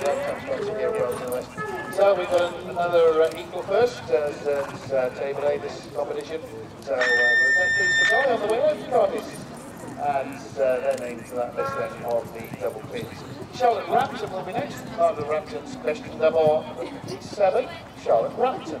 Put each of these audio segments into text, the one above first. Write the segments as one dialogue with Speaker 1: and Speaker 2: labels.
Speaker 1: So we've got another uh, equal first as uh, uh, table A this competition. So uh, Beast Guy on the from Cardiff. And uh, their name to that list then of the double pins. Charlotte Rampton will be next. Margaret Rampton's question number seven. Charlotte Rampton.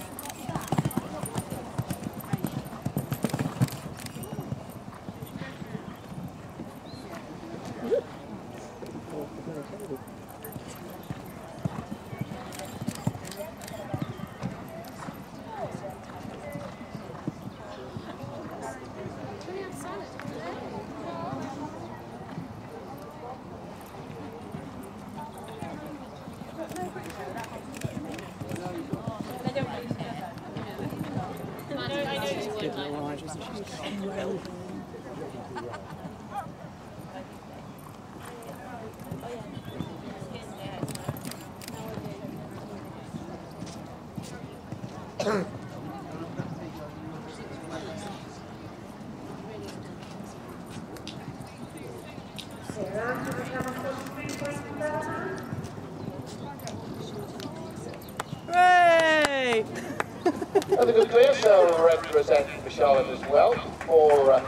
Speaker 1: Give her oranges and she's well.
Speaker 2: Hooray!
Speaker 1: Another good clear, so represent for Charlotte as well for uh,